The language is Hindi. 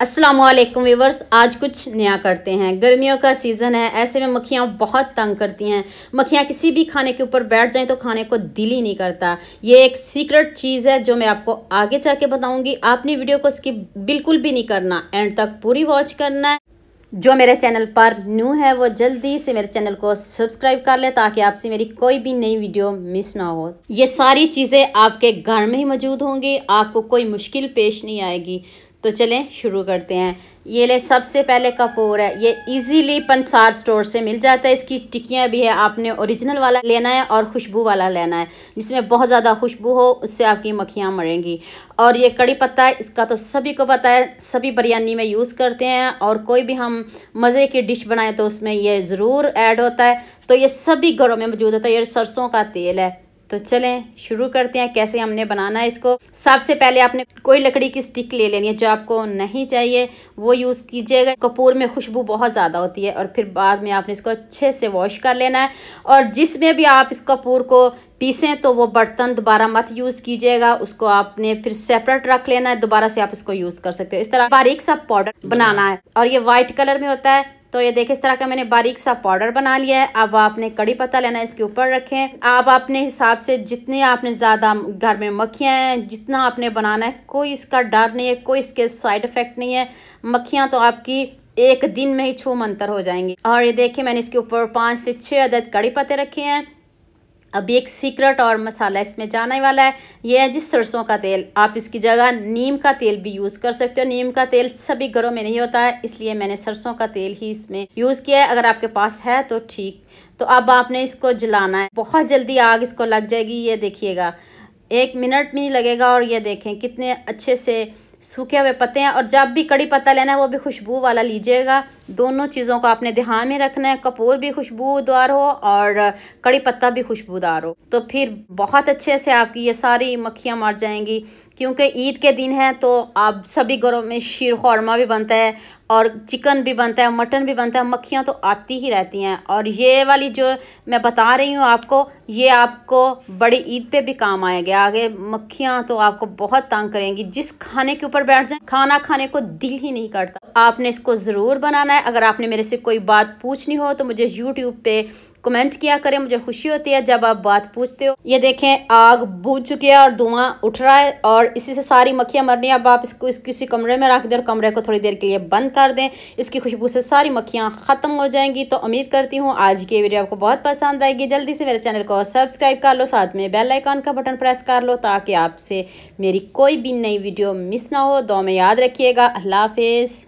अस्सलाम वालेकुम व्यूवर्स आज कुछ नया करते हैं। गर्मियों का सीज़न है। ऐसे में मक्खियाँ बहुत तंग करती हैं। मक्खियाँ किसी भी खाने के ऊपर बैठ जाएँ तो खाने को दिल ही नहीं करता। ये एक सीक्रेट चीज़ है, जो मैं आपको आगे जाके बताऊँगी। आपने वीडियो को स्किप बिल्कुल भी नहीं करना। एंड तक पूरी वॉच करना है। जो मेरे चैनल पर न्यू है, वो जल्दी से मेरे चैनल को सब्सक्राइब कर ले, ताकि आपसे मेरी कोई भी नई वीडियो मिस ना हो। ये सारी चीज़ें आपके घर में ही मौजूद होंगी। आपको कोई मुश्किल पेश नहीं आएगी। तो चलें, शुरू करते हैं। ये ले सबसे पहले कपूर है। ये इजीली पंसार स्टोर से मिल जाता है। इसकी टिक्कियाँ भी है। आपने ओरिजिनल वाला लेना है और खुशबू वाला लेना है। जिसमें बहुत ज़्यादा खुशबू हो, उससे आपकी मक्खियाँ मरेंगी। और ये कड़ी पत्ता है। इसका तो सभी को पता है। सभी बिरयानी में यूज़ करते हैं। और कोई भी हम मज़े की डिश बनाएँ तो उसमें ये ज़रूर ऐड होता है। तो ये सभी घरों में मौजूद होता है। ये सरसों का तेल है। तो चलें, शुरू करते हैं कैसे हमने बनाना है इसको। सबसे पहले आपने कोई लकड़ी की स्टिक ले लेनी है जो आपको नहीं चाहिए, वो यूज़ कीजिएगा। कपूर में खुशबू बहुत ज़्यादा होती है और फिर बाद में आपने इसको अच्छे से वॉश कर लेना है। और जिसमें भी आप इस कपूर को पीसें तो वो बर्तन दोबारा मत यूज़ कीजिएगा, उसको आपने फिर सेपरेट रख लेना है, दोबारा से आप इसको यूज़ कर सकते हो। इस तरह बारीक सा पाउडर बनाना है। और ये वाइट कलर में होता है तो ये देखिए इस तरह का मैंने बारीक सा पाउडर बना लिया है। अब आपने कड़ी पत्ता लेना है इसके ऊपर रखें। आप अपने हिसाब से जितने आपने ज़्यादा घर में मक्खियाँ हैं, जितना आपने बनाना है, कोई इसका डर नहीं है, कोई इसके साइड इफ़ेक्ट नहीं है। मक्खियाँ तो आपकी एक दिन में ही छू मंतर हो जाएँगी। और ये देखिए मैंने इसके ऊपर पाँच से छः अदद कड़ी पत्ते रखे हैं। अब एक सीक्रेट और मसाला इसमें जाने वाला है। ये है जिस सरसों का तेल। आप इसकी जगह नीम का तेल भी यूज़ कर सकते हो। नीम का तेल सभी घरों में नहीं होता है, इसलिए मैंने सरसों का तेल ही इसमें यूज़ किया है। अगर आपके पास है तो ठीक। तो अब आपने इसको जलाना है। बहुत जल्दी आग इसको लग जाएगी, ये देखिएगा। एक मिनट ही लगेगा और ये देखें कितने अच्छे से सूखे हुए पत्ते हैं और जब भी कड़ी पत्ता लेना है, वो भी खुशबू वाला लीजिएगा। दोनों चीज़ों को आपने ध्यान में रखना है। कपूर भी खुशबूदार हो और कड़ी पत्ता भी खुशबूदार हो। तो फिर बहुत अच्छे से आपकी ये सारी मक्खियाँ मर जाएँगी। क्योंकि ईद के दिन है तो आप सभी घरों में शीर खौरमा भी बनता है। और चिकन भी बनता है, मटन भी बनता है, मक्खियाँ तो आती ही रहती हैं। और ये वाली जो मैं बता रही हूँ आपको, ये आपको बड़ी ईद पे भी काम आएगा। आगे मक्खियाँ तो आपको बहुत तंग करेंगी। जिस खाने के ऊपर बैठ जाए, खाना खाने को दिल ही नहीं करता। आपने इसको ज़रूर बनाना है। अगर आपने मेरे से कोई बात पूछनी हो तो मुझे यूट्यूब पे कमेंट किया करें। मुझे खुशी होती है जब आप बात पूछते हो। ये देखें, आग बुझ चुकी है और धुआँ उठ रहा है और इसी से सारी मक्खियाँ मर रही हैं। अब आप इसको इस किसी कमरे में रख दें और कमरे को थोड़ी देर के लिए बंद कर दें। इसकी खुशबू से सारी मक्खियाँ ख़त्म हो जाएँगी। तो उम्मीद करती हूँ, आज की वीडियो आपको बहुत पसंद आएगी। जल्दी से मेरे चैनल को सब्सक्राइब कर लो, साथ में बेल आइकॉन का बटन प्रेस कर लो, ताकि आपसे मेरी कोई भी नई वीडियो मिस ना हो। दो में याद रखिएगा। अल्लाह हाफिज़।